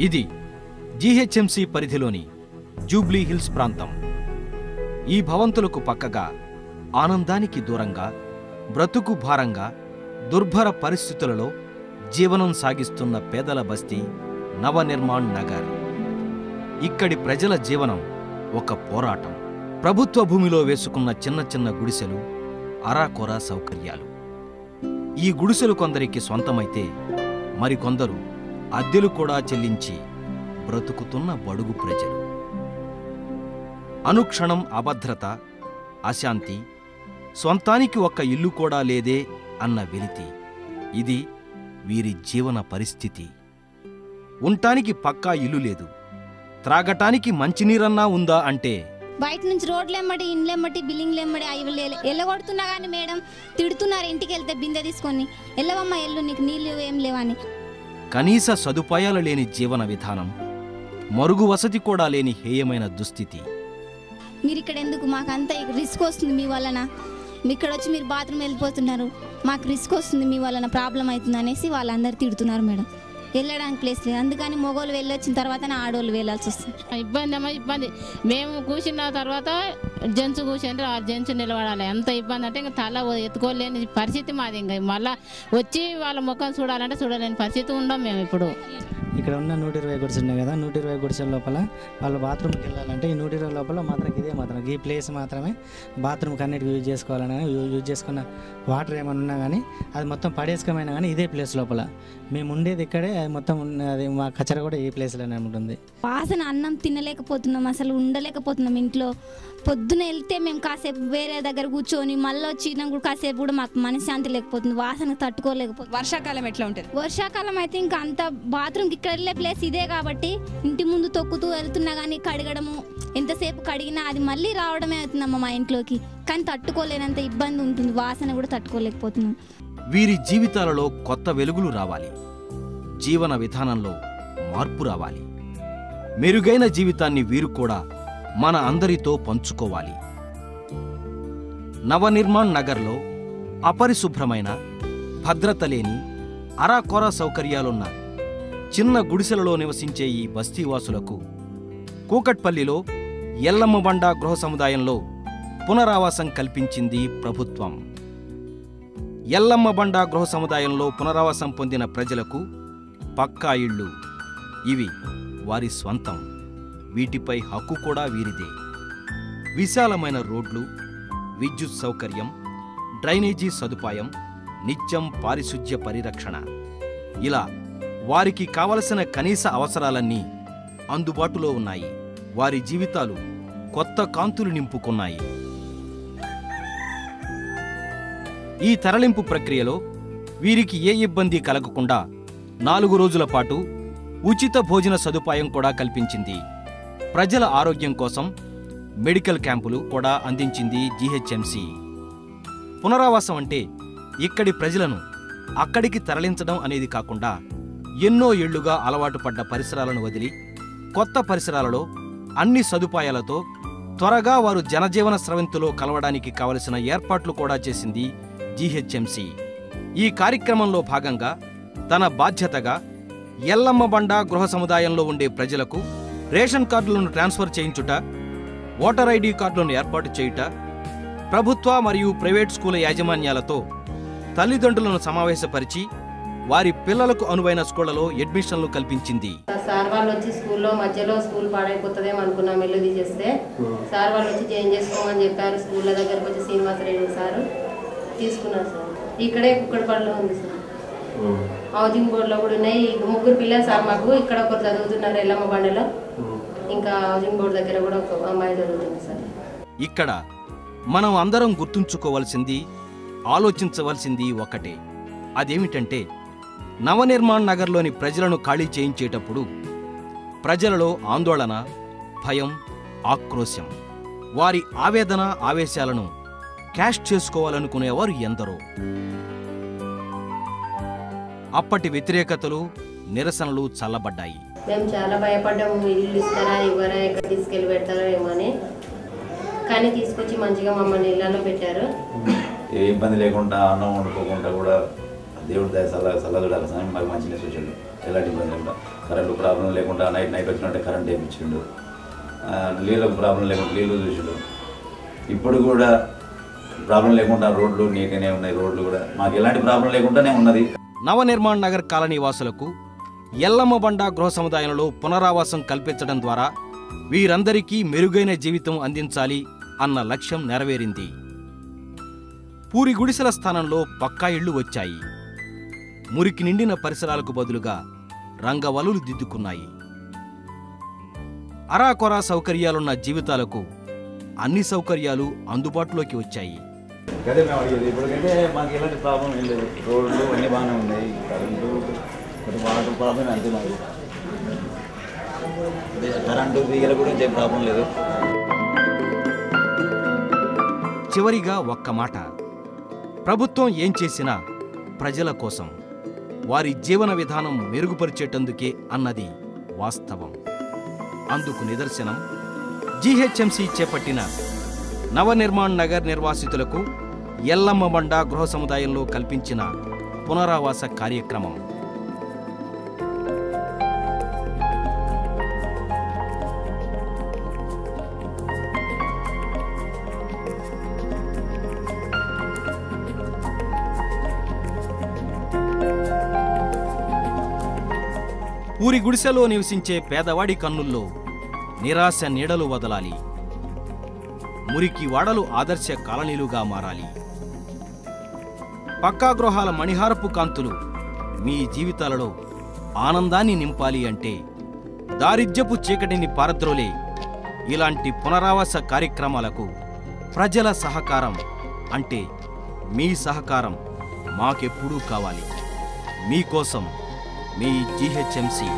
ఇది జీహెచ్ఎంసీ పరిధిలోని Jubilee hills ప్రాంతం. ఈ భవంతులకు పక్కగా ఆనందానికి దూరంగా బ్రతుకు భారంగా దుర్భర పరిస్థితులలో జీవనం సాగిస్తున్న పేదల బస్తీ నవనిర్మాణ్ నగర్. ఇక్కడి ప్రజల జీవనం ఒక పోరాటం. ప్రభుత్వ భూమిలో వేసుకున్న చిన్న చిన్న గుడిసెలు అరాకొరా సౌకర్యాలు. ఈ గుడిసెలు కొందరికి సొంతమైతే మరికొందరు అద్దెలు కూడా చెల్లించి బ్రతుకుతున్న బడుగు ప్రజలు. అనుక్షణం అభద్రత అశాంతి సొంతానికి ఒక్క ఇల్లు కూడా లేదే అన్న వెలితి. ఇది వీరి జీవన పరిస్థితి. ఉంటానికి పక్కా ఇల్లు లేదు. త్రాగటానికి మంచినీరన్నా ఉందా అంటే? బయట నుంచి రోడ్లు ఎమ్మటి ఇండ్లు ఎమ్మటి బిల్డింగ్లు ఎమ్మటి అవి ఎల్లగొడుతున్నా కానీ మేడం తిడుతున్నారు ఇంటికి వెళ్తే బిందె తీసుకొని. ఎల్లవమ్మ ఎల్లు నీకు నీళ్ళు ఏం లేవని. కనీస సదుపాయాలు లేని జీవన విధానం మరుగు వసతి కూడా లేని హేయమైన దుస్థితి. మీరు ఇక్కడ ఎందుకు మాకు అంత రిస్క్ వస్తుంది మీ వలన. మీ ఇక్కడ వచ్చి మీరు బాత్రూమ్ వెళ్ళిపోతున్నారు. మాకు రిస్క్ వస్తుంది మీ వలన ప్రాబ్లం అవుతుంది అనేసి వాళ్ళందరూ తిడుతున్నారు మేడం. వెళ్ళడానికి ప్లేస్ లేదు. అందుకని మగవాళ్ళు వెళ్ళొచ్చిన తర్వాతనే ఆడవాళ్ళు వెళ్ళాల్సి వస్తుంది. ఇబ్బంది అమ్మా ఇబ్బంది. మేము కూర్చున్న తర్వాత జెంట్స్ కూర్చుంటే ఆ జెంట్స్ నిలబడాలి. ఎంత ఇబ్బంది అంటే ఇంకా తల ఎత్తుకోలేని పరిస్థితి మాది ఇంకా. మళ్ళీ వచ్చి వాళ్ళ ముఖం చూడాలంటే చూడలేని పరిస్థితి ఉండం మేము ఇప్పుడు. ఇక్కడ ఉన్న నూట ఇరవై గుడిసెలు ఉన్నాయి కదా నూట ఇరవై గుడిసెల లోపల వాళ్ళు బాత్రూమ్కి వెళ్ళాలంటే ఈ నూట ఇరవై లోపల మాత్రం ఇదే మాత్రం. ఈ ప్లేస్ మాత్రమే బాత్రూమ్కి అన్నిటికి యూజ్ చేసుకోవాలని యూజ్ చేసుకున్న వాటర్ ఏమైనా ఉన్నా కానీ అది మొత్తం పడేసుకోమైనా కానీ ఇదే ప్లేస్ లోపల. మేము ఉండేది ఇక్కడే అది మొత్తం ఉన్న- అది మా కచర కూడా ఈ ప్లేస్లోనే ఉంటుంది. వాసన అన్నం తినలేకపోతున్నాం అసలు ఉండలేకపోతున్నాం ఇంట్లో. పొద్దున వెళ్తే మేము కాసేపు వేరే దగ్గర కూర్చొని మళ్ళీ వచ్చినా కూడా కాసేపు కూడా మాకు మనశ్శాంతి లేకపోతుంది వాసన తట్టుకోలేకపోతుంది. వర్షాకాలం ఎట్లా ఉంటుంది? వర్షాకాలం అయితే ఇంకా అంత బాత్రూమ్కి ఇక్కడ వెళ్ళే ప్లేస్ ఇదే కాబట్టి ఇంటి ముందు తొక్కుతూ వెళ్తున్నా కానీ కడగడము ఎంతసేపు కడిగినా అది మళ్ళీ రావడమే అవుతుందమ్మ మా ఇంట్లోకి. కానీ తట్టుకోలేనంత ఇబ్బంది ఉంటుంది వాసన కూడా తట్టుకోలేకపోతున్నాం. వీరి జీవితాలలో కొత్త వెలుగులు రావాలి. జీవన విధానంలో మార్పు రావాలి. మెరుగైన జీవితాన్ని వీరు కూడా మన అందరితో పంచుకోవాలి. నవనిర్మాణ్ నగర్లో అపరిశుభ్రమైన భద్రత లేని అరాకొర సౌకర్యాలున్న చిన్న గుడిసెలలో నివసించే ఈ బస్తీవాసులకు కూకట్పల్లిలో ఎల్లమ్మబండ గృహ సముదాయంలో పునరావాసం కల్పించింది ప్రభుత్వం. ఎల్లమ్మబండ గృహ సముదాయంలో పునరావాసం పొందిన ప్రజలకు పక్కా ఇళ్ళు. ఇవి వారి స్వంతం. వీటిపై హక్కు కూడా వీరిదే. విశాలమైన రోడ్లు విద్యుత్ సౌకర్యం డ్రైనేజీ సదుపాయం నిత్యం పారిశుధ్య పరిరక్షణ. ఇలా వారికి కావలసిన కనీస అవసరాలన్నీ అందుబాటులో ఉన్నాయి. వారి జీవితాలు కొత్త కాంతులు నింపుకున్నాయి. ఈ తరలింపు ప్రక్రియలో వీరికి ఏ ఇబ్బంది కలగకుండా నాలుగు రోజుల పాటు ఉచిత భోజన సదుపాయం కూడా కల్పించింది. ప్రజల ఆరోగ్యం కోసం మెడికల్ క్యాంపులు కూడా అందించింది జీహెచ్ఎంసీ. పునరావాసం అంటే ఇక్కడి ప్రజలను అక్కడికి తరలించడం అనేది కాకుండా ఎన్నో ఏళ్ళుగా అలవాటు పడ్డ పరిసరాలను వదిలి కొత్త పరిసరాలలో అన్ని సదుపాయాలతో త్వరగా వారు జనజీవన స్రవంతిలో కలవడానికి కావలసిన ఏర్పాట్లు కూడా చేసింది జీహెచ్ఎంసీ. ఈ కార్యక్రమంలో భాగంగా తన బాధ్యతగా ఎల్లమ్మ బండ గృహ సముదాయంలో ఉండే ప్రజలకు రేషన్ కార్డులను ట్రాన్స్ఫర్ చేయించుట ఓటర్ ఐడి కార్డులను ఏర్పాటు చేయుట ప్రభుత్వ మరియు ప్రైవేట్ స్కూల్ యాజమాన్యాలతో తల్లిదండ్రులను సమావేశపరిచి వారి పిల్లలకు అనువైన స్కూళ్ళలో అడ్మిషన్లు కల్పించింది. సార్ వాళ్ళు వచ్చి స్కూల్లో మధ్యలో స్కూల్ పాడైపోతుందేమో అనుకున్నాం వెళ్ళి చేస్తే సార్ వాళ్ళు వచ్చి చేంజ్ చేసుకోమని చెప్పారు స్కూళ్ళ దగ్గరకు వచ్చి శ్రీనివాసరెడ్డి సార్ తీసుకున్నారు సార్. ఇక్కడే కుక్కడపల్లిలో ఉంది సార్. హౌసింగ్ బోర్డులో కూడా ఉన్నాయి. ముగ్గురు పిల్లలు సార్ మాకు. ఇక్కడ ఒకరు చదువుతున్నారు ఎల్లమ్మ బండలో. ఇంకా హౌసింగ్ బోర్డు దగ్గర కూడా ఒక అమ్మాయి చదువుతుంది సార్. ఇక్కడ మనం అందరం గుర్తుంచుకోవలసింది ఆలోచించవలసింది ఒకటే. అదేమిటంటే నవనిర్మాణ్ నగర్లోని ప్రజలను ఖాళీ చేయించేటప్పుడు ప్రజలలో ఆందోళన భయం ఆక్రోశం వారి ఆవేదన ఆవేశాలను క్యాష్ చేసుకోవాలనుకునేవారు ఎందరో. అప్పటి వ్యతిరేకతలు నిరసనలు చల్లబడ్డాయి. మేము చాలా భయపడ్డాము ఇల్లు ఇస్తారా ఇవ్వరా ఎక్కడ తీసుకెళ్ళి పెడతారో ఏమో అని. కానీ తీసుకొచ్చి మంచిగా మమ్మల్ని ఇళ్ళలో పెట్టారు. ఏ ఇబ్బంది లేకుండా అన్నం వండుకోకుండా కూడా దేవుడి దయ సలహా సలహా చూడాలి స్వామి మాకు మంచిగా సూచనలు ఎలాంటి ఇబ్బంది లేకుండా. కరెంటు ప్రాబ్లం లేకుండా నైట్ నైట్ వచ్చినట్టే కరెంట్ వేయించిండు. నీళ్ళకు ప్రాబ్లం లేకుండా నీళ్ళు చూసిండు. ఇప్పుడు కూడా ప్రాబ్లం లేకుండా రోడ్లు నీట్గానే ఉన్నాయి రోడ్లు కూడా. మాకు ఎలాంటి ప్రాబ్లం లేకుండానే ఉన్నది. నవనిర్మాణ్ నగర్ కాలనీ వాసులకు ఎల్లమ్మ బండ గృహ సముదాయంలో పునరావాసం కల్పించడం ద్వారా వీరందరికీ మెరుగైన జీవితం అందించాలి అన్న లక్ష్యం నెరవేరింది. పూరి గుడిసెల స్థానంలో పక్కా ఇళ్ళు వచ్చాయి. మురికి నిండిన పరిసరాలకు బదులుగా రంగవలులు దిద్దుకున్నాయి. అరాకొరా సౌకర్యాలున్న జీవితాలకు అన్ని సౌకర్యాలు అందుబాటులోకి వచ్చాయి. అదే మేము అడిగేది. ఇప్పటికంటే మాకు ఎలాంటి ప్రాబ్లం ఏం లేదు. రోడ్లు అన్నీ బాగానే ఉన్నాయి. కరెంటు కొంచెం వాటర్ ప్రాబ్లం అంతే మాకు కరెంటు బీగల కూడా ఏం ప్రాబ్లం లేదు. చివరిగా ఒక్క మాట. ప్రభుత్వం ఏం చేసినా ప్రజల కోసం వారి జీవన విధానం మెరుగుపరిచేటందుకే అన్నది వాస్తవం. అందుకు నిదర్శనం. జీహెచ్ఎంసీ చేపట్టిన నవనిర్మాణ్ నగర్ నిర్వాసితులకు ఎల్లమ్మ బండ గృహ సముదాయంలో కల్పించిన పునరావాస కార్యక్రమం. ఊరి గుడిసెలో నివసించే పేదవాడి కన్నుల్లో నిరాశ నీడలు వదలాలి. మురికి వాడలు ఆదర్శ కాలనీలుగా మారాలి. పక్కా గృహాల మణిహారపు కాంతులు మీ జీవితాలలో ఆనందాన్ని నింపాలి అంటే దారిద్ర్యపు చీకటిని పారద్రోలే ఇలాంటి పునరావాస కార్యక్రమాలకు ప్రజల సహకారం అంటే మీ సహకారం మాకెప్పుడూ కావాలి. మీకోసం మీ జీహెచ్ఎంసీ